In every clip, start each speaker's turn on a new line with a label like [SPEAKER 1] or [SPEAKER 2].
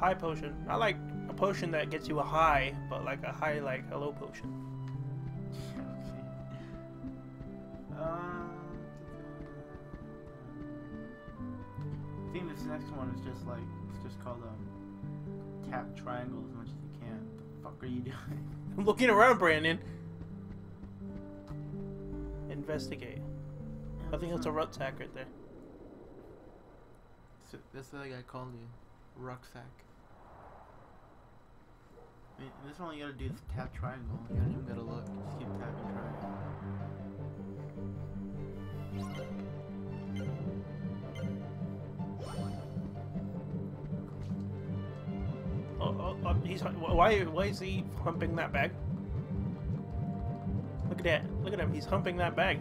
[SPEAKER 1] High potion. Not like a potion that gets you a high, but like a high, like a low potion.
[SPEAKER 2] Um, I think this next one is just like it's just called um, tap triangle as much as you can. The fuck are you doing?
[SPEAKER 1] I'm looking around, Brandon. Investigate. I think that's a rucksack right there.
[SPEAKER 2] So that's what I got called you, rucksack. I mean, this one you gotta do is tap triangle. You don't even gotta look. Just keep tapping triangle.
[SPEAKER 1] Oh, oh, oh, he's why? Why is he humping that bag? Look at that! Look at him! He's humping that bag.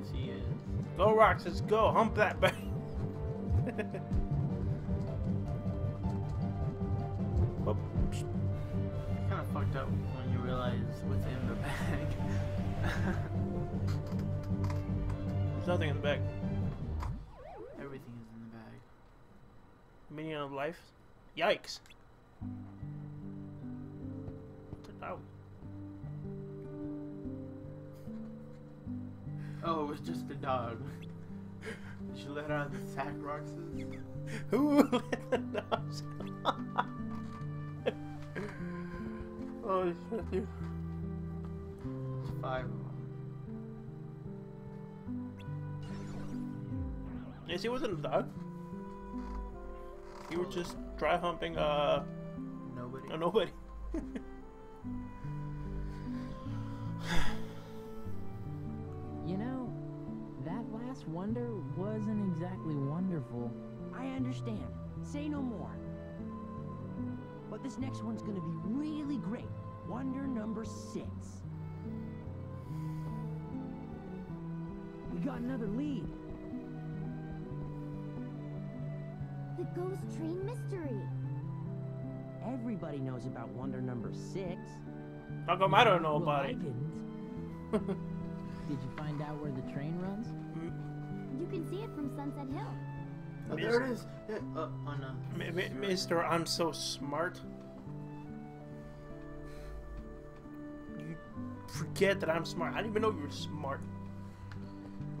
[SPEAKER 2] Yes, he is.
[SPEAKER 1] Go Roxas, go hump that bag.
[SPEAKER 2] It's kind of fucked up when you realize what's in the bag.
[SPEAKER 1] there's nothing in the bag.
[SPEAKER 2] Everything is in the bag.
[SPEAKER 1] Minion of life. Yikes. Oh,
[SPEAKER 2] Oh, it was just a dog. Did you let out the sack Roxas?
[SPEAKER 1] Who let the dogs Oh shit, dude.
[SPEAKER 2] It's five of them.
[SPEAKER 1] Yes, he wasn't a dog. You were just dry humping uh
[SPEAKER 2] Nobody.
[SPEAKER 1] a nobody.
[SPEAKER 3] You know, that last wonder wasn't exactly wonderful.
[SPEAKER 4] I understand. Say no more. But this next one's gonna be really great. Wonder number six. We got another lead.
[SPEAKER 5] The ghost train mystery.
[SPEAKER 4] Everybody knows about wonder number six.
[SPEAKER 1] How come I don't know
[SPEAKER 4] Well,
[SPEAKER 1] about
[SPEAKER 4] I
[SPEAKER 1] it?
[SPEAKER 4] didn't.
[SPEAKER 3] Did you find out where the train runs? Mm.
[SPEAKER 5] You can see it from Sunset Hill.
[SPEAKER 2] Oh, there it is. Yeah, uh, on uh,
[SPEAKER 1] M- M- Mister, I'm so smart. You forget that I'm smart. I didn't even know you were smart.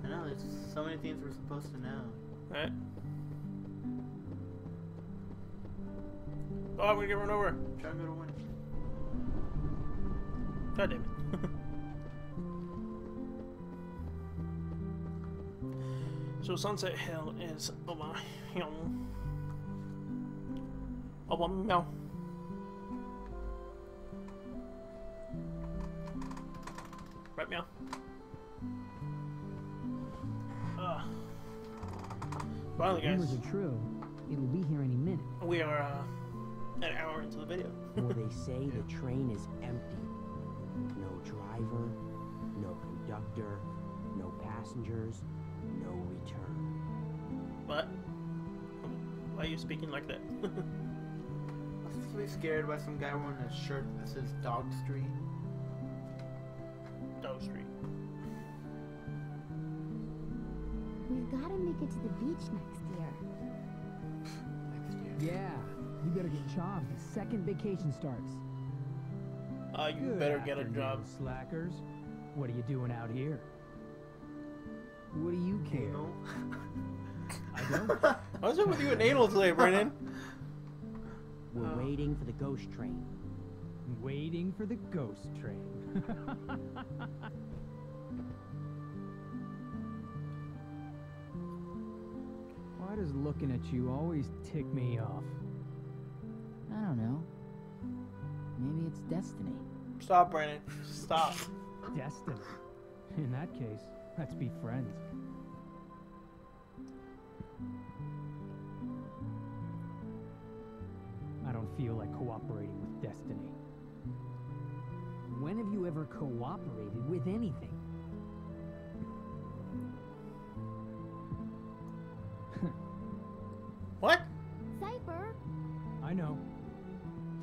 [SPEAKER 2] I know. There's so many things we're supposed to know.
[SPEAKER 1] Right? Oh, I'm gonna get run over.
[SPEAKER 2] Try and go to one.
[SPEAKER 1] God damn it. so Sunset Hill is over here. Over meow. Right meow. Uh, finally, guys,
[SPEAKER 3] Rumors are true. It'll be here any minute.
[SPEAKER 1] we are uh, an hour into the video.
[SPEAKER 4] Or they say the train is empty. No driver, no conductor, no passengers, no return.
[SPEAKER 1] What? Why are you speaking like that?
[SPEAKER 2] I was really scared by some guy wearing a shirt that says Dog Street.
[SPEAKER 1] Dog Street.
[SPEAKER 5] We've got to make it to the beach next year.
[SPEAKER 2] Next year.
[SPEAKER 3] Yeah, you better get jobs the second vacation starts.
[SPEAKER 1] Uh, you
[SPEAKER 6] Good
[SPEAKER 1] better get a job.
[SPEAKER 6] slackers. What are you doing out here? What do you care?
[SPEAKER 2] Anal.
[SPEAKER 6] I don't.
[SPEAKER 1] What's up with you and anal today, Brennan?
[SPEAKER 4] We're
[SPEAKER 2] Oh.
[SPEAKER 4] waiting for the ghost train.
[SPEAKER 6] Waiting for the ghost train. Why does looking at you always tick me off?
[SPEAKER 3] I don't know. Maybe it's destiny.
[SPEAKER 1] Stop, Brennan. Stop.
[SPEAKER 6] Destiny. In that case, let's be friends. I don't feel like cooperating with destiny.
[SPEAKER 3] When have you ever cooperated with anything?
[SPEAKER 1] What?
[SPEAKER 5] Seifer,
[SPEAKER 6] I know.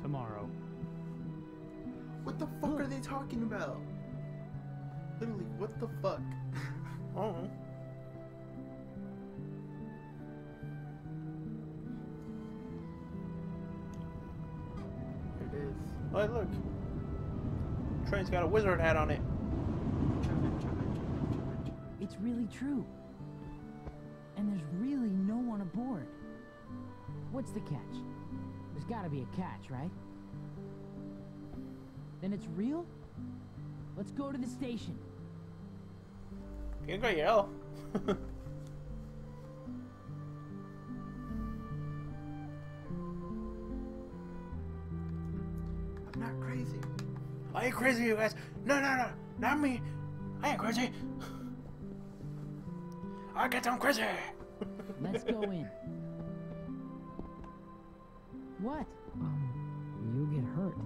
[SPEAKER 6] Tomorrow.
[SPEAKER 2] What the fuck are they talking about? Literally, what the fuck?
[SPEAKER 1] oh. It is. Oh, hey, look. Train's got a wizard hat on it.
[SPEAKER 7] It's really true. And there's really no one aboard. What's the catch? There's gotta be a catch, right? Then it's real? Let's go to the station.
[SPEAKER 1] You can go yell.
[SPEAKER 2] I'm not crazy.
[SPEAKER 1] Are you crazy, you guys. No, no, no. Not me. I ain't crazy. I get them crazy.
[SPEAKER 7] Let's go in. What?
[SPEAKER 3] Um, you get hurt.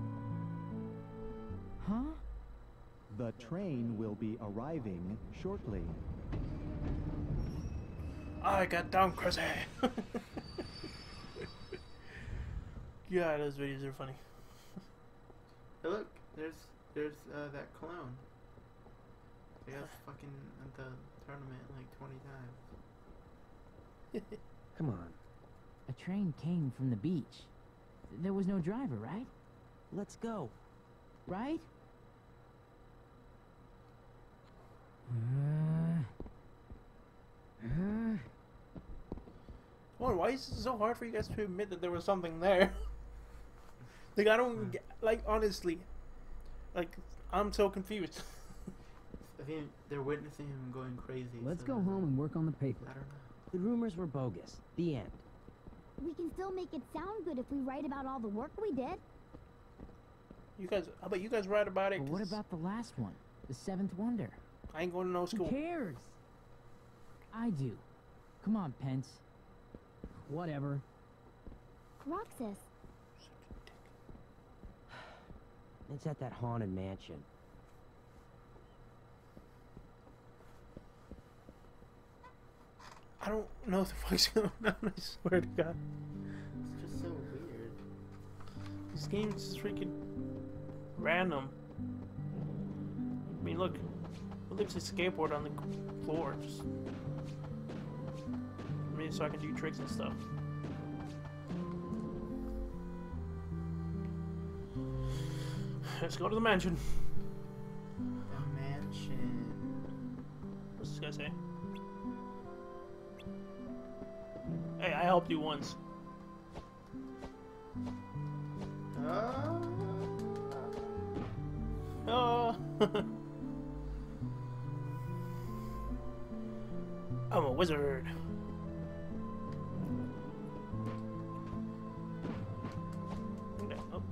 [SPEAKER 7] Huh?
[SPEAKER 8] The train will be arriving shortly.
[SPEAKER 1] I got down crazy. yeah, those videos are funny.
[SPEAKER 2] Hey, look, there's there's uh, that clone. They got fucking at the tournament like 20 times.
[SPEAKER 4] Come on,
[SPEAKER 7] A train came from the beach. There was no driver, right?
[SPEAKER 4] let's go.
[SPEAKER 7] Right?
[SPEAKER 1] Well, why is it so hard for you guys to admit that there was something there? like, I don't hmm. get, like, honestly, like, I'm so confused.
[SPEAKER 2] I think they're witnessing him going crazy.
[SPEAKER 3] let's
[SPEAKER 2] so
[SPEAKER 3] go home
[SPEAKER 2] like,
[SPEAKER 3] and work on the paper.
[SPEAKER 2] I don't know.
[SPEAKER 4] The rumors were bogus. The end.
[SPEAKER 5] We can still make it sound good if we write about all the work we did.
[SPEAKER 1] you guys, how about you guys write about it?
[SPEAKER 7] But what
[SPEAKER 1] 'cause
[SPEAKER 7] about the last one? The seventh wonder?
[SPEAKER 1] I ain't going to no school.
[SPEAKER 7] Who
[SPEAKER 1] school.
[SPEAKER 7] cares? I do. Come on, Pence.
[SPEAKER 3] Whatever.
[SPEAKER 5] Roxas,
[SPEAKER 4] It's at that haunted mansion.
[SPEAKER 1] I don't know what the fuck's going on. I swear to God,
[SPEAKER 2] It's just so weird.
[SPEAKER 1] this game's just freaking random. I mean, look, who leaves a skateboard on the floor? Just, I mean, so I can do tricks and stuff. Let's go to the mansion.
[SPEAKER 2] The mansion.
[SPEAKER 1] What's this guy say? Hey, I helped you once.
[SPEAKER 2] Uh,
[SPEAKER 1] Oh. I'm a wizard. Oh.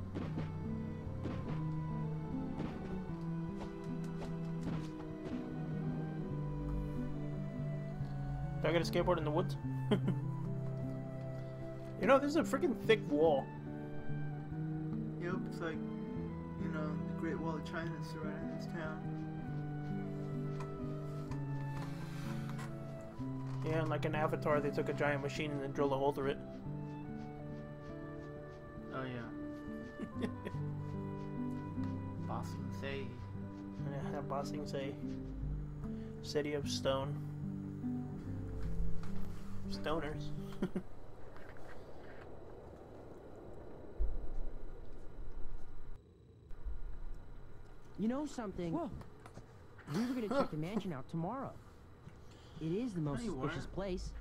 [SPEAKER 1] I get a skateboard in the woods? you know, there's a freaking thick wall.
[SPEAKER 2] yep, it's like, you know, the Great Wall of China surrounding this town.
[SPEAKER 1] Yeah, and like an Avatar, they took a giant machine and then drilled a hole through it.
[SPEAKER 2] Oh yeah. Boston say.
[SPEAKER 1] Yeah, Ba Sing Se city of stone. Stoners.
[SPEAKER 4] You know something?
[SPEAKER 7] Whoa.
[SPEAKER 4] We were gonna check the mansion out tomorrow. It is the most suspicious
[SPEAKER 2] weren't.
[SPEAKER 4] place.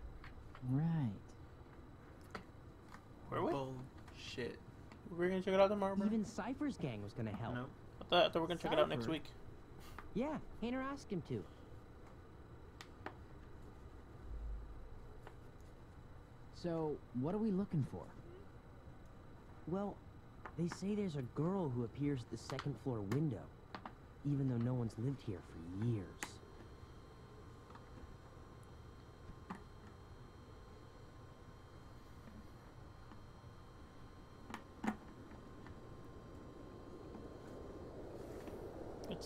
[SPEAKER 7] Right.
[SPEAKER 1] Where we?
[SPEAKER 2] Bullshit.
[SPEAKER 1] We're gonna check it out tomorrow, bro?
[SPEAKER 4] Even Seifer's gang was gonna help.
[SPEAKER 2] Nope.
[SPEAKER 1] I thought, I thought we were gonna check it out next week.
[SPEAKER 4] Yeah, Hayner asked him to.
[SPEAKER 7] So, what are we looking for?
[SPEAKER 4] Well, they say there's a girl who appears at the second floor window, even though no one's lived here for years.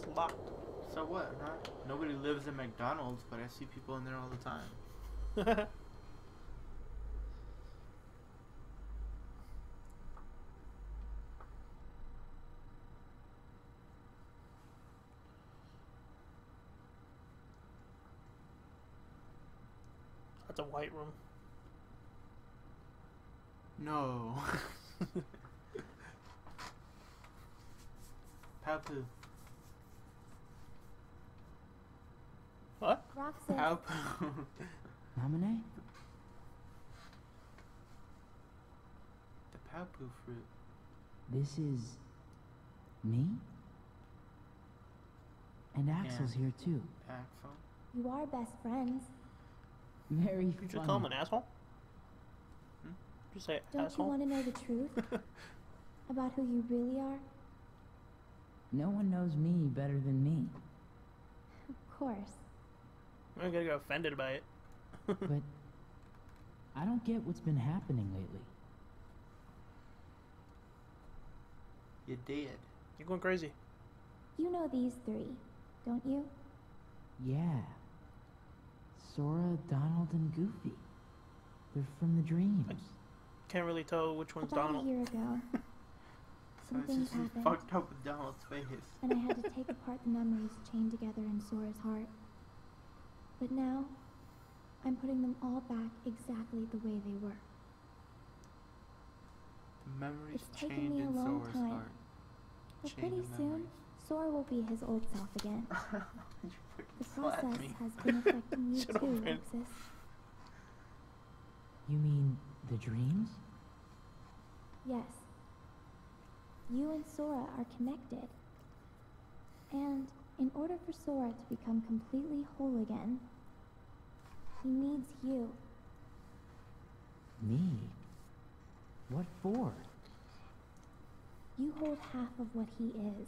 [SPEAKER 1] It's locked.
[SPEAKER 2] So what, huh? Nobody lives in McDonald's, but I see people in there all the time.
[SPEAKER 1] That's a white room.
[SPEAKER 2] No. Paopu.
[SPEAKER 1] What?
[SPEAKER 5] Roxas,
[SPEAKER 2] Paopu.
[SPEAKER 7] Namine?
[SPEAKER 2] the Paopu fruit.
[SPEAKER 7] This is me? And Axel's here too.
[SPEAKER 2] Axel.
[SPEAKER 5] you are best friends.
[SPEAKER 7] Very
[SPEAKER 1] You just call him an asshole?
[SPEAKER 2] Hmm?
[SPEAKER 1] Just say
[SPEAKER 5] Don't you want to know the truth about who you really are?
[SPEAKER 7] No one knows me better than me.
[SPEAKER 5] Of course.
[SPEAKER 1] I'm gonna get offended by it.
[SPEAKER 7] But I don't get what's been happening lately.
[SPEAKER 2] You did.
[SPEAKER 1] You're going crazy.
[SPEAKER 5] You know these three, don't you?
[SPEAKER 7] Yeah. Sora, Donald, and Goofy. They're from the dreams.
[SPEAKER 1] I Can't really tell which one's
[SPEAKER 5] About
[SPEAKER 1] Donald.
[SPEAKER 5] a year ago,
[SPEAKER 2] So
[SPEAKER 5] some
[SPEAKER 2] it's
[SPEAKER 5] things
[SPEAKER 2] just he's
[SPEAKER 5] happened,
[SPEAKER 2] fucked up with Donald's face.
[SPEAKER 5] and I had to take apart the memories chained together in Sora's heart. But now, I'm putting them all back exactly the way they were.
[SPEAKER 2] The memories
[SPEAKER 5] It's taken me a
[SPEAKER 2] in
[SPEAKER 5] long
[SPEAKER 2] Sora's
[SPEAKER 5] time. But pretty soon. Sora will be his old self again. The process has been affecting you
[SPEAKER 1] Shut up,
[SPEAKER 5] too,
[SPEAKER 1] man.
[SPEAKER 5] Roxas.
[SPEAKER 7] You mean the dreams?
[SPEAKER 5] Yes. You and Sora are connected. And in order for Sora to become completely whole again, he needs you.
[SPEAKER 7] Me? What for?
[SPEAKER 5] You hold half of what he is.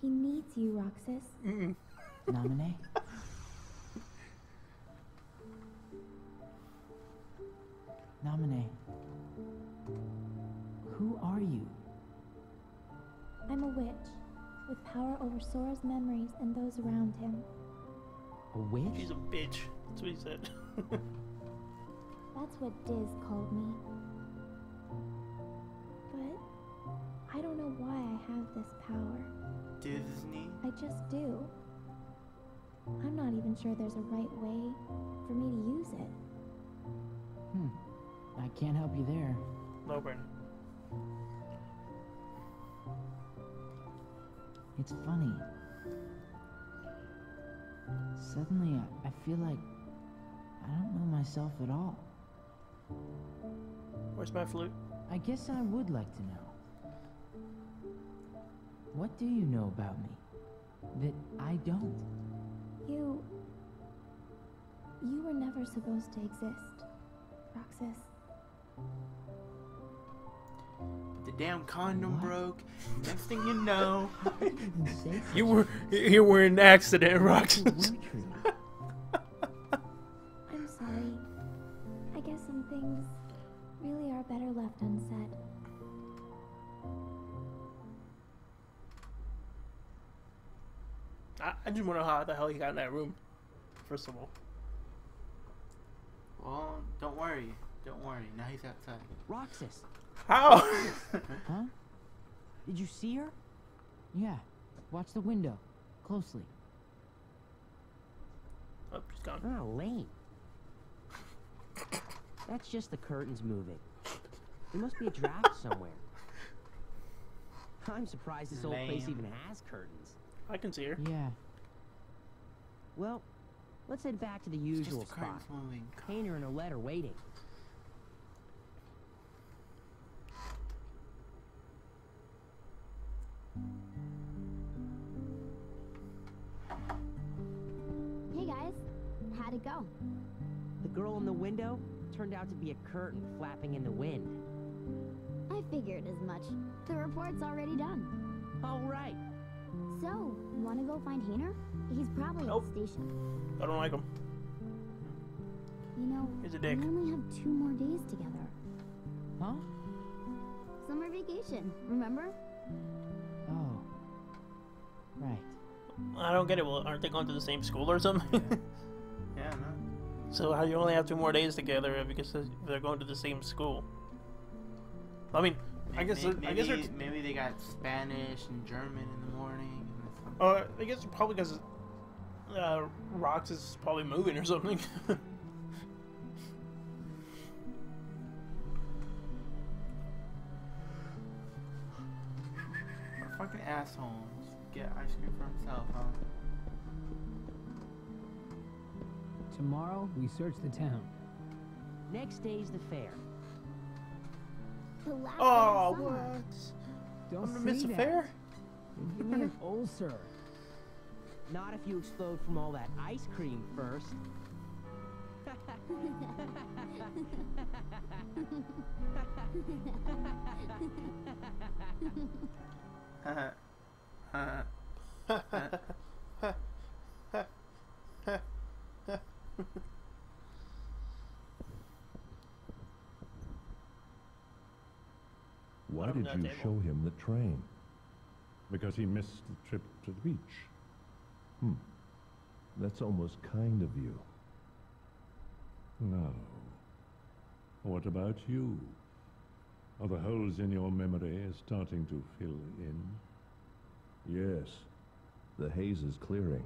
[SPEAKER 5] He needs you, Roxas.
[SPEAKER 1] Mm-mm.
[SPEAKER 7] Namine? Namine. Who are you?
[SPEAKER 5] I'm a witch with power over Sora's memories and those around him.
[SPEAKER 7] A witch?
[SPEAKER 1] She's a bitch. That's what he said.
[SPEAKER 5] That's what Diz called me. But I don't know why I have this power.
[SPEAKER 2] Disney.
[SPEAKER 5] I just do. I'm not even sure there's a right way for me to use it.
[SPEAKER 7] Hmm. I can't help you there.
[SPEAKER 1] no, Brandon.
[SPEAKER 7] It's funny. Suddenly, I, I feel like I don't know myself at all.
[SPEAKER 1] Where's my flute?
[SPEAKER 7] I guess I would like to know. What do you know about me that I don't?
[SPEAKER 5] You. You were never supposed to exist, Roxas.
[SPEAKER 2] The damn condom
[SPEAKER 7] What?
[SPEAKER 2] broke. Next thing you know.
[SPEAKER 7] You didn't say such
[SPEAKER 1] You were you were in an accident, Roxas.
[SPEAKER 5] I'm sorry. I guess some things really are better left unsaid.
[SPEAKER 1] I, I just wonder how the hell he got in that room. First of all,
[SPEAKER 2] well, don't worry. Don't worry. Now he's outside.
[SPEAKER 4] Roxas,
[SPEAKER 1] how?
[SPEAKER 7] Huh?
[SPEAKER 4] did you see her?
[SPEAKER 7] Yeah. Watch the window. Closely.
[SPEAKER 1] oh, she's gone.
[SPEAKER 4] Ah, lame. That's just the curtains moving. There must be a draft somewhere. I'm surprised this old place even has curtains.
[SPEAKER 1] I can see her.
[SPEAKER 7] Yeah.
[SPEAKER 4] Well, let's head back to the
[SPEAKER 2] It's
[SPEAKER 4] usual
[SPEAKER 2] just the
[SPEAKER 4] spot.
[SPEAKER 2] curtains moving.
[SPEAKER 4] Painter and a letter waiting.
[SPEAKER 5] Guys, how'd it go?
[SPEAKER 4] The girl in the window turned out to be a curtain flapping in the wind.
[SPEAKER 5] I figured as much. The report's already done.
[SPEAKER 4] All right.
[SPEAKER 5] So, wanna go find Hayner? He's probably
[SPEAKER 1] Nope.
[SPEAKER 5] at the station.
[SPEAKER 1] I don't like him.
[SPEAKER 5] You know,
[SPEAKER 1] He's a dick.
[SPEAKER 5] we only have two more days together.
[SPEAKER 7] Huh?
[SPEAKER 5] Summer vacation, remember?
[SPEAKER 7] Oh. Right.
[SPEAKER 1] I don't get it. Well, aren't they going to the same school or something?
[SPEAKER 2] Yeah, no.
[SPEAKER 1] so how you only have two more days together because they're going to the same school? I mean, I guess
[SPEAKER 2] may-
[SPEAKER 1] they're- I guess
[SPEAKER 2] maybe,
[SPEAKER 1] they're-
[SPEAKER 2] maybe they got Spanish and German in the morning. And it's like-
[SPEAKER 1] Uh, I guess probably because uh, Rox is probably moving or something.
[SPEAKER 2] fucking assholes. Get ice cream for himself, huh?
[SPEAKER 6] Tomorrow, we search the town.
[SPEAKER 4] Next day's the fair.
[SPEAKER 5] The
[SPEAKER 1] Oh,
[SPEAKER 5] day of
[SPEAKER 1] what?
[SPEAKER 6] Don't
[SPEAKER 1] I'm gonna miss
[SPEAKER 6] say
[SPEAKER 1] a fair?
[SPEAKER 6] Give me an ulcer.
[SPEAKER 4] Not if you explode from all that ice cream first.
[SPEAKER 9] Why did you
[SPEAKER 1] the
[SPEAKER 9] show him the train? Because he missed the trip to the beach. Hmm. That's almost kind of you. Now, what about you? Are the holes in your memory starting to fill in?
[SPEAKER 10] Yes. The haze is clearing.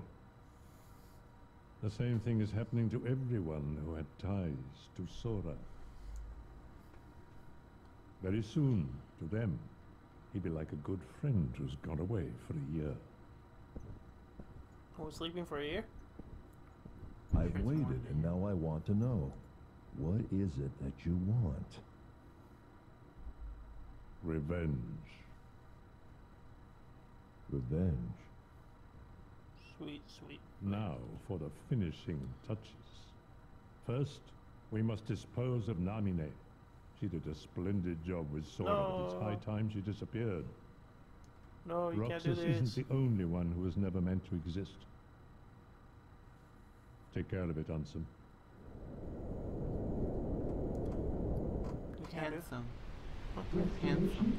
[SPEAKER 9] The same thing is happening to everyone who had ties to Sora. Very soon, to them, he'd be like a good friend who's gone away for a year.
[SPEAKER 1] I was sleeping for a year?
[SPEAKER 10] I've waited, and now I want to know. What is it that you want?
[SPEAKER 9] Revenge.
[SPEAKER 10] Revenge.
[SPEAKER 1] Sweet, sweet.
[SPEAKER 9] Now for the finishing touches. First, we must dispose of Namine. She did a splendid job with Sora, but it's high time she disappeared.
[SPEAKER 1] No, you can't do
[SPEAKER 9] Roxas
[SPEAKER 1] this.
[SPEAKER 9] isn't the only one who was never meant to exist. Take care of it, Ansem.
[SPEAKER 1] You can't do
[SPEAKER 2] Handsome. Handsome.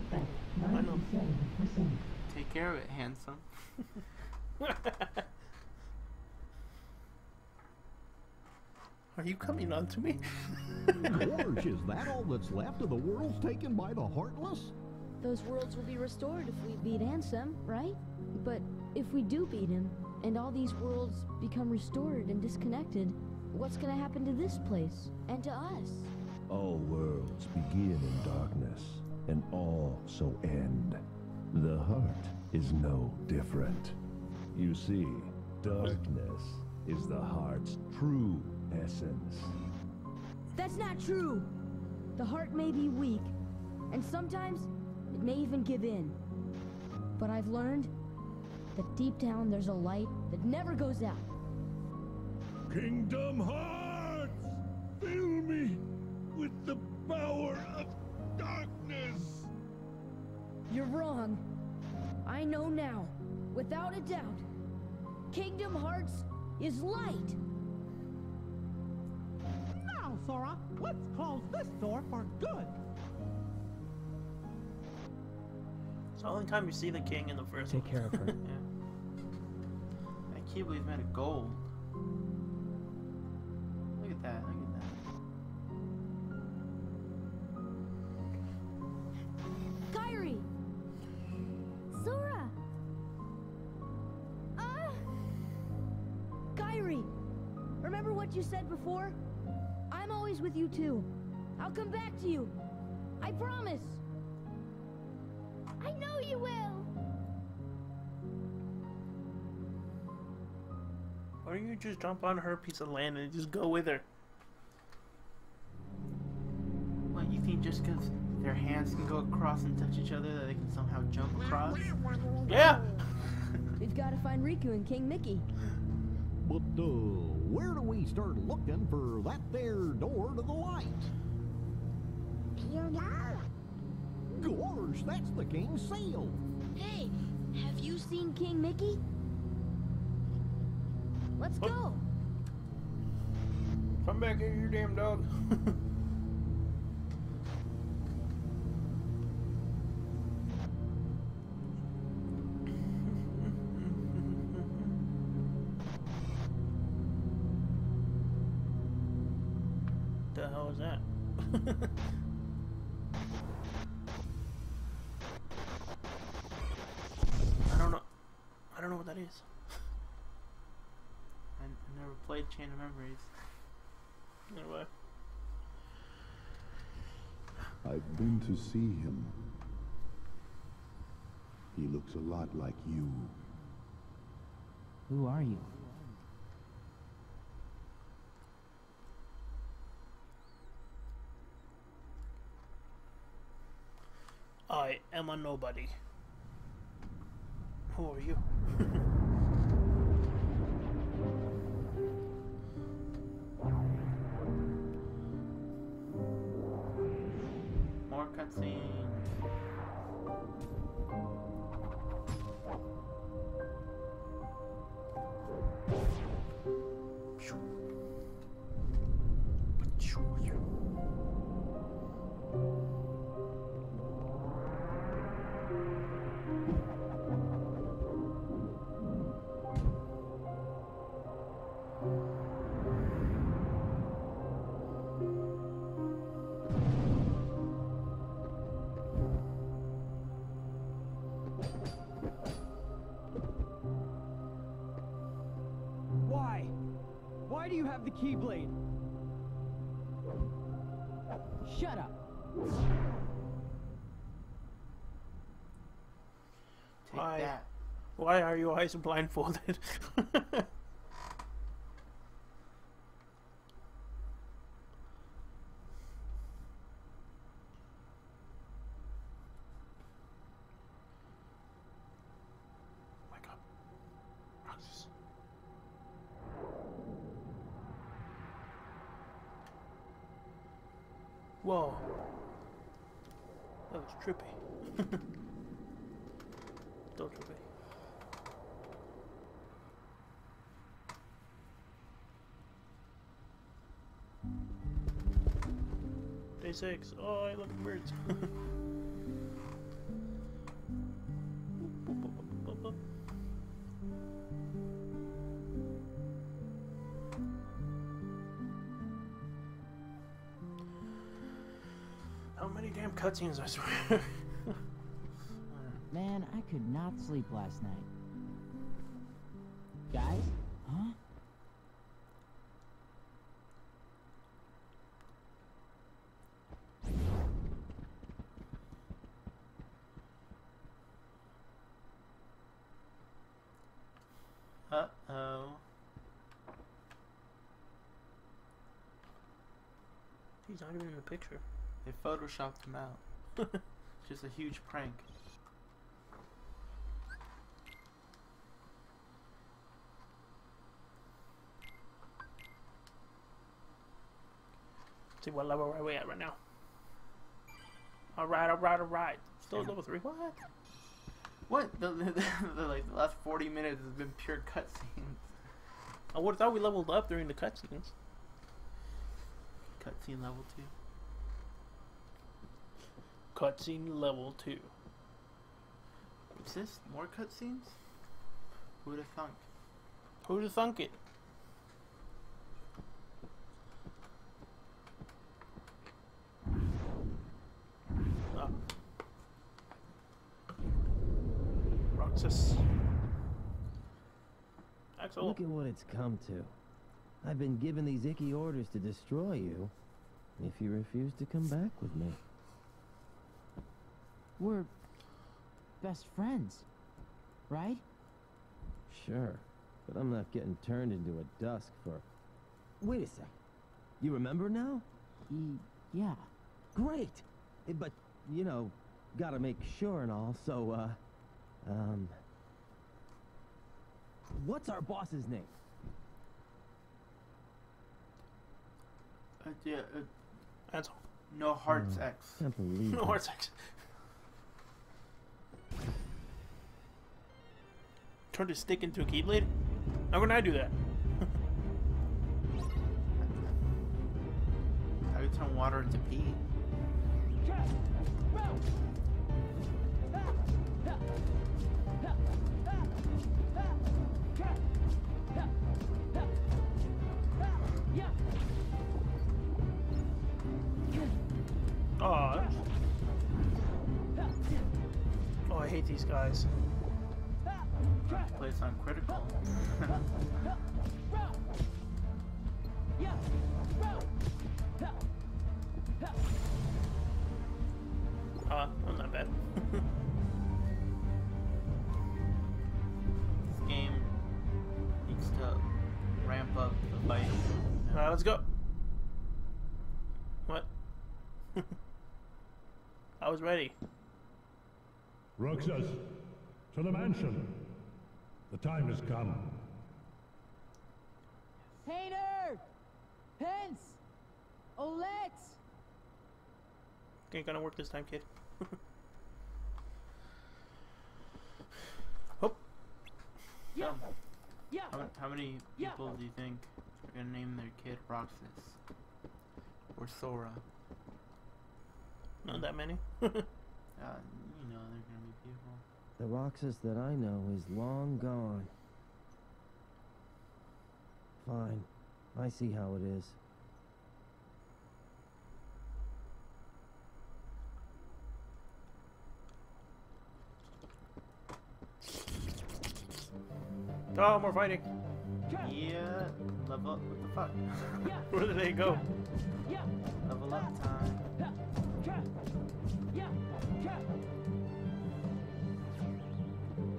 [SPEAKER 1] I know.
[SPEAKER 2] Take care of it, handsome.
[SPEAKER 1] Are you coming on to me?
[SPEAKER 11] Gorge, is that all that's left of the worlds taken by the Heartless?
[SPEAKER 12] Those worlds will be restored if we beat Ansem, right? But if we do beat him, and all these worlds become restored and disconnected, what's gonna happen to this place? And to us?
[SPEAKER 10] All worlds begin in darkness, and all so end. The heart is no different. You see, darkness is the heart's true essence.
[SPEAKER 12] That's not true! The heart may be weak, and sometimes it may even give in. But I've learned that deep down there's a light that never goes out.
[SPEAKER 9] Kingdom Hearts! Fill me with the power of darkness!
[SPEAKER 12] You're wrong. I know now, without a doubt. Kingdom Hearts is light.
[SPEAKER 11] Now, Sora, let's close this door for good.
[SPEAKER 1] It's the only time you see the king in the first
[SPEAKER 6] Take
[SPEAKER 1] one.
[SPEAKER 6] care of her.
[SPEAKER 2] Yeah. That Keyblade made of gold.
[SPEAKER 12] Said before? I'm always with you too. I'll come back to you. I promise.
[SPEAKER 5] I know you will!
[SPEAKER 1] Or you just jump on her piece of land and just go with her.
[SPEAKER 2] What, you think just because their hands can go across and touch each other that they can somehow jump across?
[SPEAKER 1] Yeah!
[SPEAKER 12] We've got to find Riku and King Mickey.
[SPEAKER 11] But, where do we start looking for that there door to the light? Gorge, that's the king's seal.
[SPEAKER 12] Hey, have you seen King Mickey? Let's go.
[SPEAKER 1] Come back here, you damn dog. that is.
[SPEAKER 2] I, I never played Chain of Memories.
[SPEAKER 1] Anyway.
[SPEAKER 13] I've been to see him. He looks a lot like you.
[SPEAKER 7] Who are you?
[SPEAKER 1] I am a nobody. Who are you?
[SPEAKER 14] the Keyblade?
[SPEAKER 7] Shut up.
[SPEAKER 2] Take
[SPEAKER 1] Why?
[SPEAKER 2] that.
[SPEAKER 1] Why are you always blindfolded? Wake up. Roxas. Whoa. That was trippy. Still trippy. Day six. Oh, I love birds. cutscenes I swear?
[SPEAKER 7] Man, I could not sleep last night. Guys? Huh?
[SPEAKER 2] Uh oh.
[SPEAKER 1] He's not even in the picture.
[SPEAKER 2] They photoshopped him out. Just a huge prank.
[SPEAKER 1] See what level are we at right now? Alright, alright, alright. Still level 3. What?
[SPEAKER 2] What? The, the, the, like the last forty minutes has been pure cutscenes.
[SPEAKER 1] I would have thought we leveled up during the cutscenes.
[SPEAKER 2] Cutscene level two.
[SPEAKER 1] Cutscene level 2.
[SPEAKER 2] What's this? More cutscenes? Who'd have thunk?
[SPEAKER 1] Who'd have thunk it? Ah. Roxas. Axel.
[SPEAKER 4] Look at what it's come to. I've been given these icky orders to destroy you if you refuse to come back with me.
[SPEAKER 7] We're best friends, right?
[SPEAKER 4] Sure, but I'm not getting turned into a dusk for... Wait a sec. You remember now?
[SPEAKER 7] E yeah.
[SPEAKER 4] Great! Eh, But, you know, gotta make sure and all, so, uh... Um... What's our boss's name?
[SPEAKER 2] Uh, yeah, uh,
[SPEAKER 1] Ansel.
[SPEAKER 2] no hearts
[SPEAKER 4] Hmm,
[SPEAKER 2] X.
[SPEAKER 4] Can't believe
[SPEAKER 1] No
[SPEAKER 4] it.
[SPEAKER 1] heart Turned a stick into a keyblade? How can I do that?
[SPEAKER 2] How do you turn water into pee?
[SPEAKER 1] Oh, I hate these guys
[SPEAKER 2] place on critical.
[SPEAKER 1] Ah, uh, not bad. this game needs to ramp up the fight. Alright, let's go. What? I was ready.
[SPEAKER 9] Roxas, to the mansion. The time has come.
[SPEAKER 7] Hayner! Pence! Olette!
[SPEAKER 1] Ain't gonna work this time, kid. Hop.
[SPEAKER 2] Yeah.
[SPEAKER 7] Yeah.
[SPEAKER 2] How, how many people do you think are gonna name their kid Roxas or Sora?
[SPEAKER 1] Not that many.
[SPEAKER 2] Uh, you know, they're gonna be people.
[SPEAKER 15] The Roxas that I know is long gone. Fine. I see how it is.
[SPEAKER 1] Oh, more fighting.
[SPEAKER 2] Yeah, level up. What the fuck?
[SPEAKER 1] Where did they go?
[SPEAKER 2] level up time.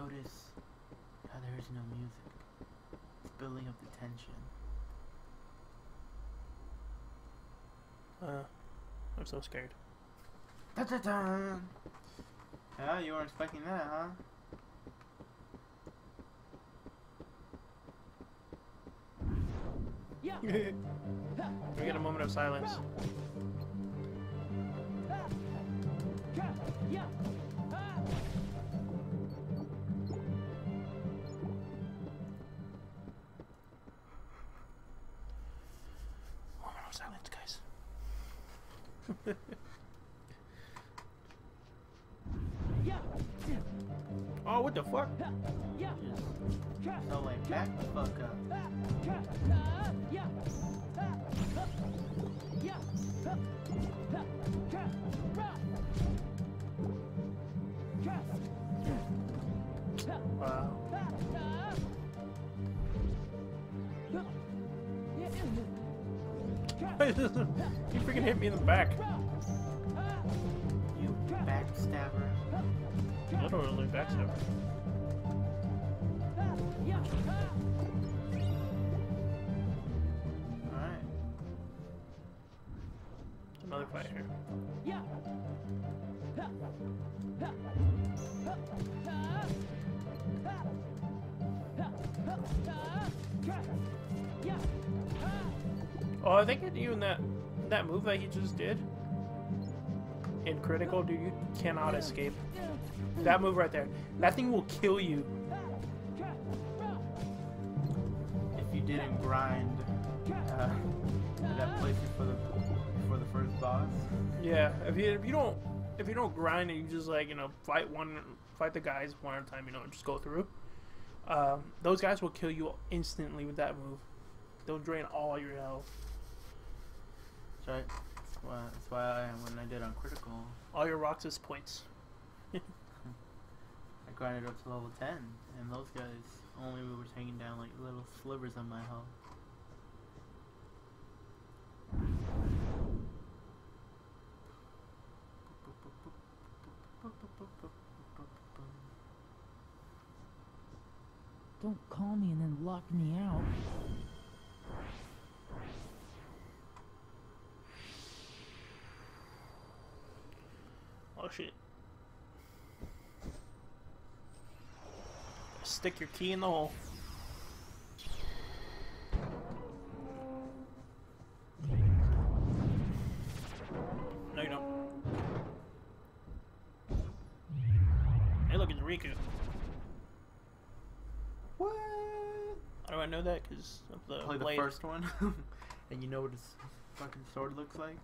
[SPEAKER 1] No,
[SPEAKER 2] notice how there is no music. It's building up the tension.
[SPEAKER 1] Uh, I'm so scared.
[SPEAKER 2] Da da da! Yeah, you weren't expecting that, huh? Yeah.
[SPEAKER 1] we get a moment of silence. Oh, what the fuck?
[SPEAKER 2] So like, back the fuck up.
[SPEAKER 1] Wow. you freaking hit me in the back.
[SPEAKER 2] You backstabber.
[SPEAKER 1] Literally backstabber.
[SPEAKER 2] Alright.
[SPEAKER 1] Another fight here. Oh, I think even that that move that he just did in critical, dude, you cannot escape. That move right there, that thing will kill you.
[SPEAKER 2] If you didn't grind uh, that place before the before the first boss.
[SPEAKER 1] Yeah, if you if you don't if you don't grind and you just like you know fight one fight the guys one at a time, you know, and just go through. Um, those guys will kill you instantly with that move. They'll drain all your health,
[SPEAKER 2] right. That's why, that's why I, when I did on critical,
[SPEAKER 1] all your Roxas points.
[SPEAKER 2] I grinded up to level 10, and those guys only were taking down like little slivers of my health.
[SPEAKER 7] Don't call me and then lock me out.
[SPEAKER 1] Shit! Stick your key in the hole. No, you don't. Hey, look, it's Riku.
[SPEAKER 2] What?
[SPEAKER 1] How do I know that? Because of the
[SPEAKER 2] Play the
[SPEAKER 1] blade.
[SPEAKER 2] first one, and you know what his fucking sword looks like.